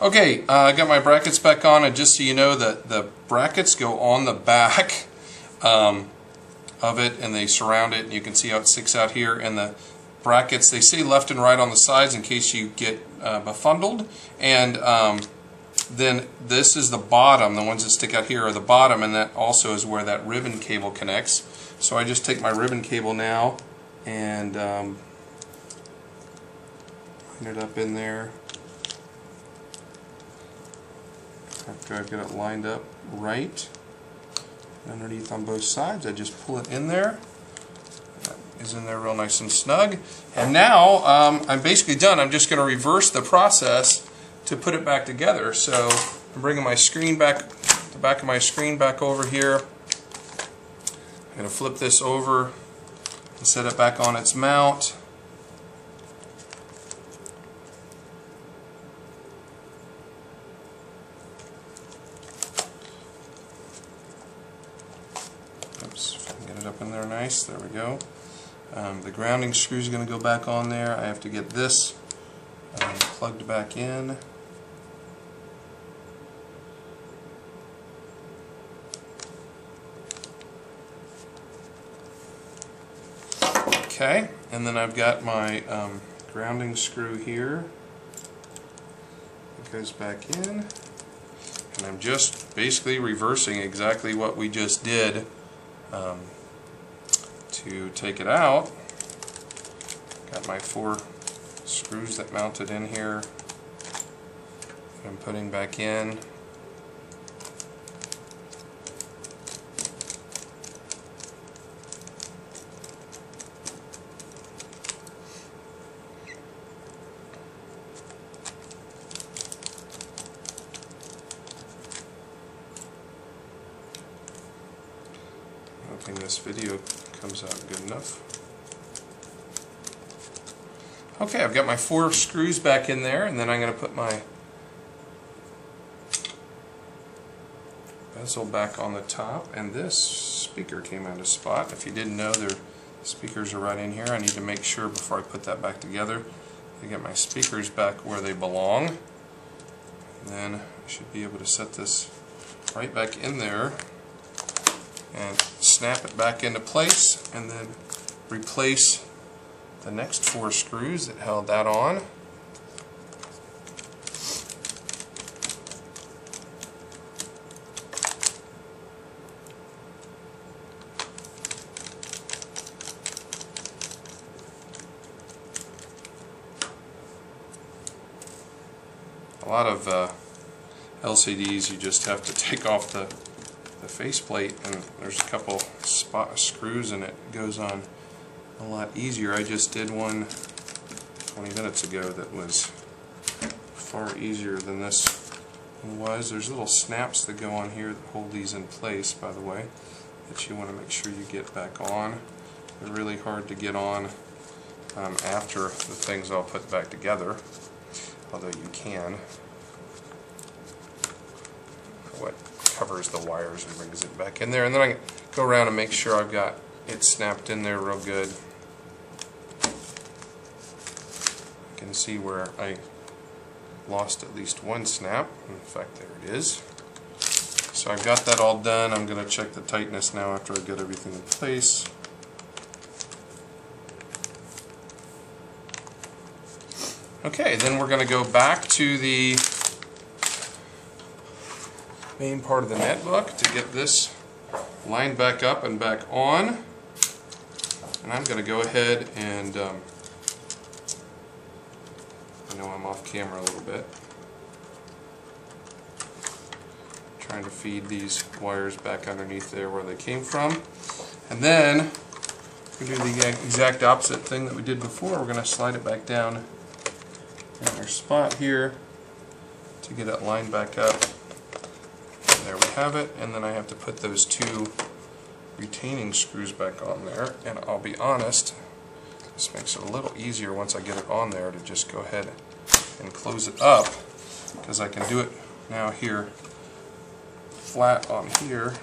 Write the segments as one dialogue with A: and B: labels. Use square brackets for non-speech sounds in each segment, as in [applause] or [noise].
A: Okay, uh, I got my brackets back on, and just so you know that the brackets go on the back um, of it, and they surround it, and you can see how it sticks out here. And the brackets, they say left and right on the sides in case you get uh, befundled. And um, then this is the bottom, the ones that stick out here are the bottom, and that also is where that ribbon cable connects. So I just take my ribbon cable now and um, line it up in there. After I've got it lined up right underneath on both sides, I just pull it in there. That is in there real nice and snug. And now um, I'm basically done. I'm just going to reverse the process to put it back together. So I'm bringing my screen back, the back of my screen back over here. I'm going to flip this over and set it back on its mount. Oops, if I can get it in there nice, there we go. Um, the grounding screw is going to go back on there. I have to get this um, plugged back in. Okay, and then I've got my um, grounding screw here. It goes back in. And I'm just basically reversing exactly what we just did um, to take it out. Got my four screws that mounted in here. I'm putting back in. Hoping this video comes out good enough. Okay, I've got my four screws back in there, and then I'm going to put my bezel back on the top, and this speaker came out of spot. If you didn't know, their speakers are right in here. I need to make sure before I put that back together, I get my speakers back where they belong. And then I should be able to set this right back in there and snap it back into place and then replace the next four screws that held that on. A lot of uh, LCDs you just have to [laughs] take off the the faceplate and there's a couple spot screws and it goes on a lot easier. I just did one 20 minutes ago that was far easier than this was. There's little snaps that go on here that hold these in place by the way that you want to make sure you get back on. They're really hard to get on um, after the thing's all put back together although you can. What covers the wires and brings it back in there. And then I go around and make sure I've got it snapped in there real good. You can see where I lost at least one snap. In fact, there it is. So I've got that all done. I'm going to check the tightness now after I get everything in place. Okay, then we're going to go back to the main part of the netbook to get this lined back up and back on. And I'm going to go ahead and, um, I know I'm off camera a little bit, trying to feed these wires back underneath there where they came from. And then, we do the exact opposite thing that we did before. We're going to slide it back down in our spot here to get it lined back up. Have it, and then I have to put those two retaining screws back on there, and I'll be honest, this makes it a little easier once I get it on there to just go ahead and close it up, because I can do it now here flat on here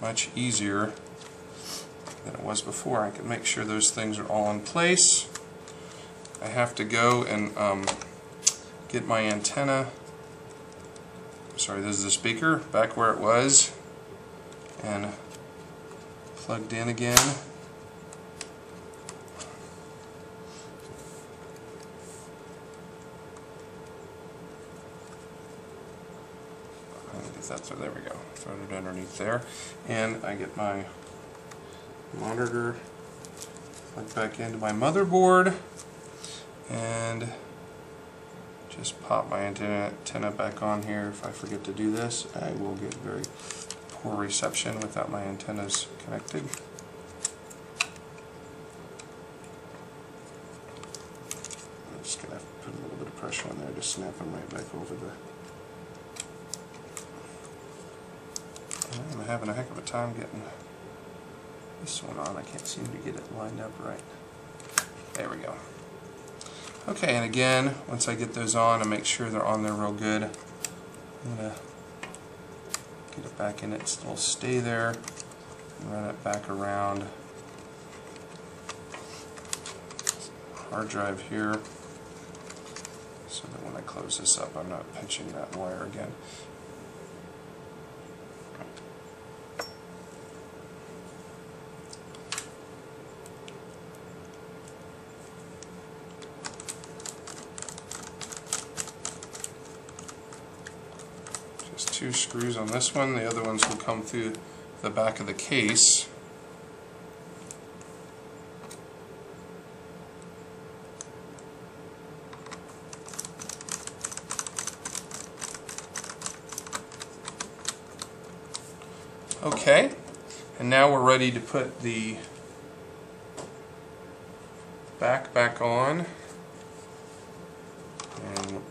A: much easier than it was before. I can make sure those things are all in place. I have to go and um, get my antenna, sorry, this is the speaker, back where it was, and plugged in again. That's, there we go, throw it underneath there. And I get my monitor plugged back into my motherboard and just pop my antenna, antenna back on here. If I forget to do this, I will get very poor reception without my antennas connected. I'm just going to put a little bit of pressure on there to snap them right back over the... I'm having a heck of a time getting this one on. I can't seem to get it lined up right. There we go. Okay, and again, once I get those on and make sure they're on there real good, I'm going to get it back in it, still stay there, run it back around hard drive here so that when I close this up I'm not pinching that wire again. Just two screws on this one, the other ones will come through the back of the case. Okay, and now we're ready to put the back back on.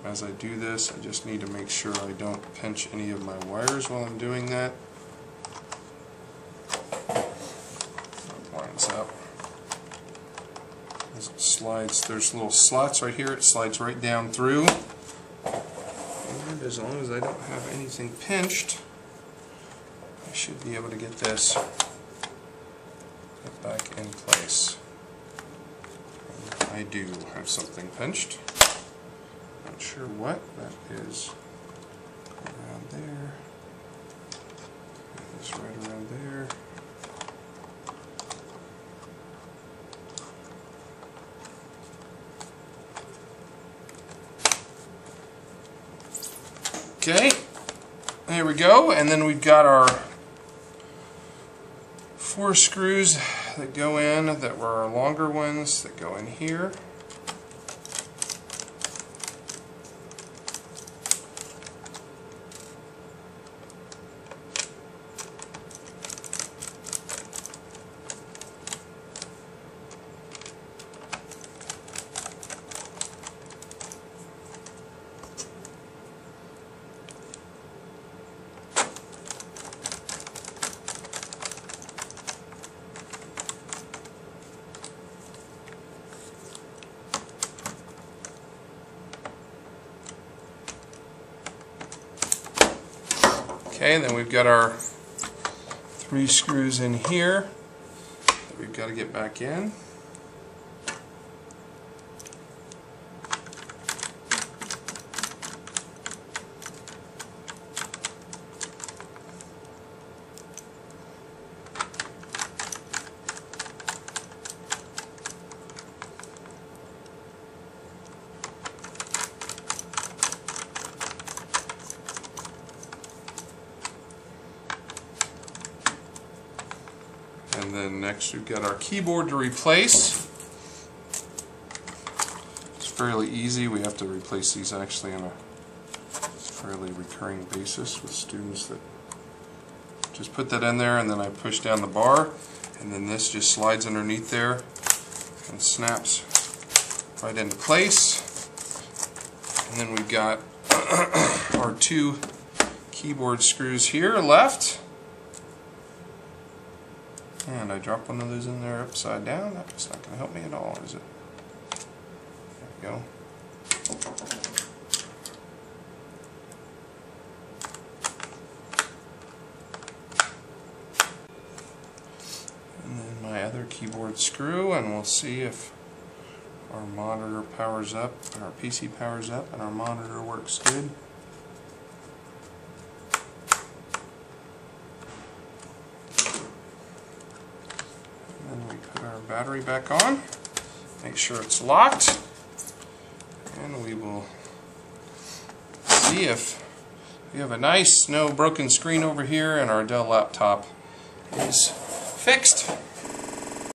A: As I do this, I just need to make sure I don't pinch any of my wires while I'm doing that. That lines up. This slides, there's little slots right here, it slides right down through. And as long as I don't have anything pinched, I should be able to get this back in place. I do have something pinched. Not sure what that is. Around there. This right around there. Okay, there we go, and then we've got our four screws that go in that were our longer ones that go in here. Okay, then we've got our three screws in here that we've got to get back in. And then next we've got our keyboard to replace. It's fairly easy. We have to replace these actually on a fairly recurring basis with students that just put that in there and then I push down the bar and then this just slides underneath there and snaps right into place. And then we've got [clears throat] our two keyboard screws here left. And I drop one of those in there upside down. That's not going to help me at all, is it? There we go. And then my other keyboard screw, and we'll see if our monitor powers up, our PC powers up, and our monitor works good. And then we put our battery back on. Make sure it's locked. And we will see if we have a nice, no broken screen over here, and our Dell laptop is fixed.